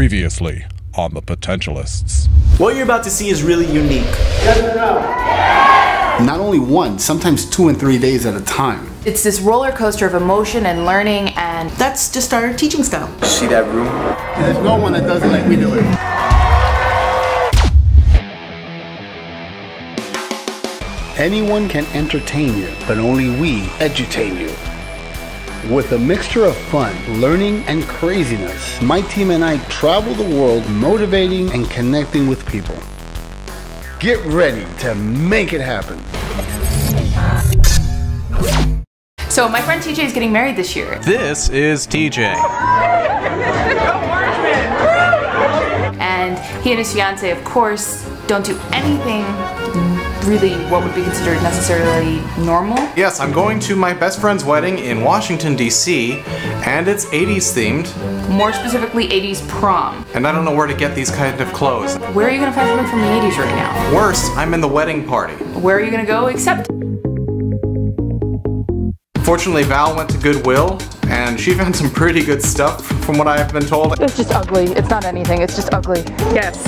Previously on The Potentialists. What you're about to see is really unique. Not only one, sometimes two and three days at a time. It's this roller coaster of emotion and learning, and That's just our teaching style. See that room? There's no one that does it like we do it. Anyone can entertain you, but only we edutain you. With a mixture of fun, learning, and craziness, my team and I travel the world motivating and connecting with people. Get ready to make it happen. so my friend TJ is getting married this year, This is TJ. and he and his fiance, of course, don't do anything really what would be considered necessarily normal. Yes, I'm going to my best friend's wedding in Washington, D.C., and it's 80s themed, More specifically, 80s prom. and I don't know where to get these kind of clothes. Where are you gonna find something from the 80s right now? Worse, I'm in the wedding party. Where are you gonna go except? Fortunately, Val went to Goodwill, and she found some pretty good stuff from what I've been told. It's just ugly. It's not anything. It's just ugly. Yes,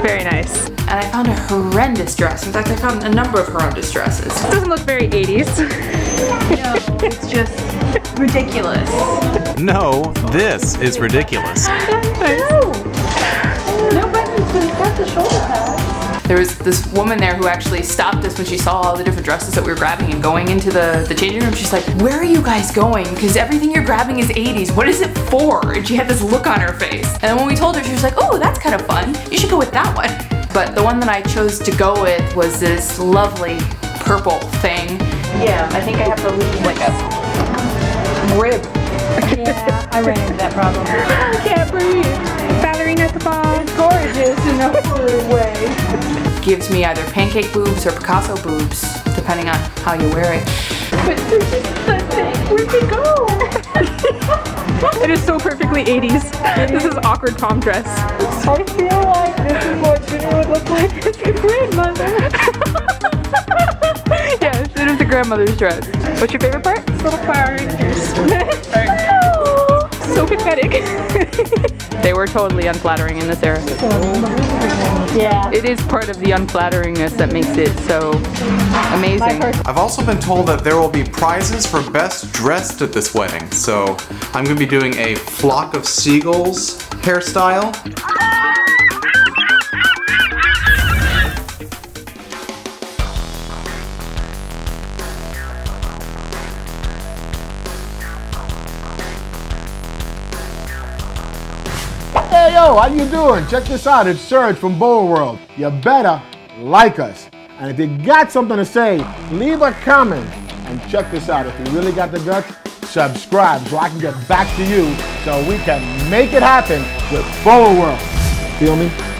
very nice. And I found a horrendous dress. In fact, I found a number of horrendous dresses. Doesn't look very 80s. No, it's just ridiculous. No, this is ridiculous. There was this woman there who actually stopped us when she saw all the different dresses that we were grabbing and going into the, the changing room. She's like, Where are you guys going? Because everything you're grabbing is 80s. What is it for? And she had this look on her face. And then when we told her, she was like, Oh, that's kind of fun. You should go with that one. But the one that I chose to go with was this lovely purple thing. Yeah, I think I have to leave like a rib. yeah, I ran into that problem. Gorgeous in a weird way. Gives me either pancake boobs or Picasso boobs, depending on how you wear it. But this is the thing. Where'd it go? It is so perfectly 80s. This is awkward prom dress. I feel like this is what Junior would look like as a grandmother. yes, it is the grandmother's dress. What's your favorite part? Little flower ears. So pathetic. they were totally unflattering in this era. Yeah. It is part of the unflatteringness that makes it so amazing. I've also been told that there will be prizes for best dressed at this wedding, so I'm going to be doing a flock of seagulls hairstyle. Hey yo, how you doing? Check this out. It's Serge from BOWA World. You better like us. And if you got something to say, leave a comment. And check this out. If you really got the guts, subscribe so I can get back to you so we can make it happen with BOWA World. Feel me?